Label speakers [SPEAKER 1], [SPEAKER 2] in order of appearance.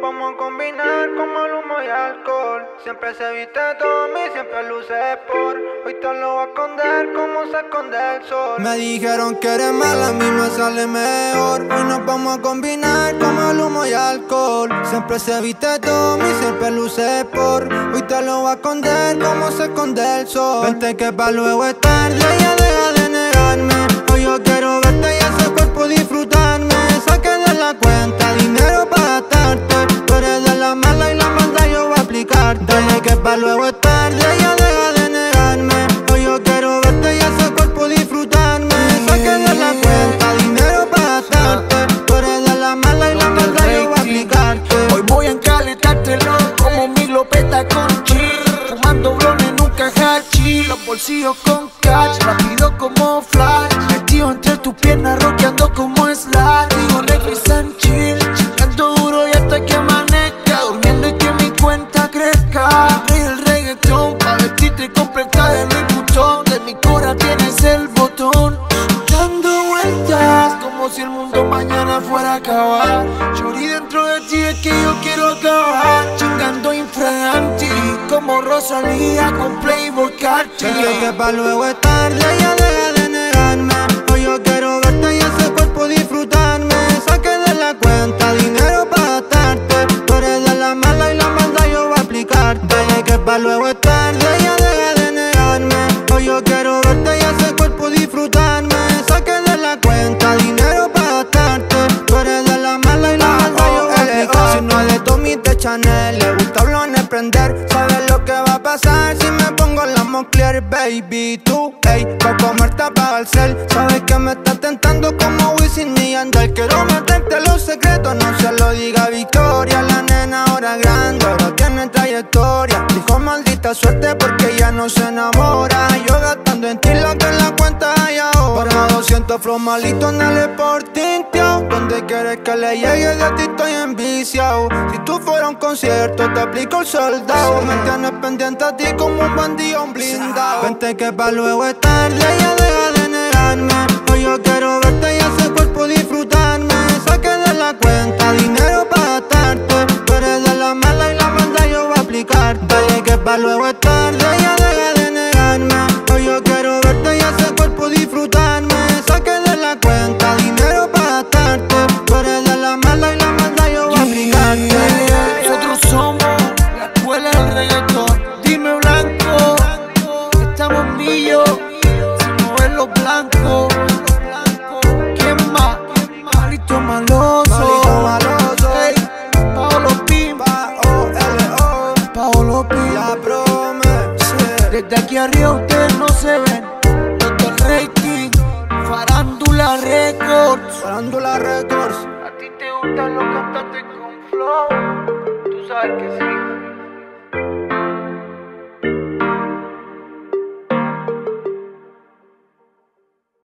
[SPEAKER 1] vamos a combinar como el humo y alcohol. Siempre se viste Tommy, siempre luce por. Hoy te lo voy a esconder como se esconde el sol.
[SPEAKER 2] Me dijeron que eres mala, a mí me sale mejor. Hoy nos vamos a combinar como el humo y alcohol. Siempre se viste Tommy, siempre luce por. Hoy te lo voy a esconder como se esconde el sol. Vente que pa' luego es tarde, Dale que pa' luego es tarde, ya deja de negarme. Hoy yo quiero verte y ese cuerpo disfrutarme. Saque de la cuenta dinero para gastarte. Tú eres de la mala y la maldad yo voy a aplicarte.
[SPEAKER 3] Hoy voy a encalentártelo como mi glopeta con chill Fumando blon en un cajachi Los bolsillos con catch Rápido como flash Metido entre tus piernas Rockeando como slash acabar Chori dentro de ti es que yo quiero acabar Chingando infraganti Como Rosalía con Playboy Carti
[SPEAKER 2] Vente que pa' luego es tarde, ya deja de negarme. Hoy yo quiero verte y ese cuerpo disfrutarme. Saque de la cuenta dinero para gastarte. Tú eres de la mala y la maldad yo voy a aplicarte. Dale que pa' luego es tarde, Le gusta blones prender. Sabes lo que va a pasar si me pongo la Moncler, baby. Tú, ey, pa' comerte apaga el cel. Sabes que me estás tentando como Wisin y. Quiero meterte los secretos, no se lo diga Victoria. La nena ahora grande, ahora tiene trayectoria. Dijo maldita suerte porque ya no se enamora. Yo gastando en ti lo que en la cuenta hay ahora. Para 200 flow malito en el Sporting, tío. Donde quieres que le llegue de ti estoy enviciado. Si tú un concierto, te aplico el soldado. Me tienes pendiente a ti como un bandido blindado. Vente que pa' luego es tarde, ya deja de negarme. Hoy yo quiero verte y ese cuerpo disfrutarme. Saque de la cuenta
[SPEAKER 3] aquí arriba ustedes no se ven. Doctor Rating, Farándula Records.
[SPEAKER 2] Farándula Records.
[SPEAKER 1] A ti te gustan los cantantes con flow. Tú sabes que sí.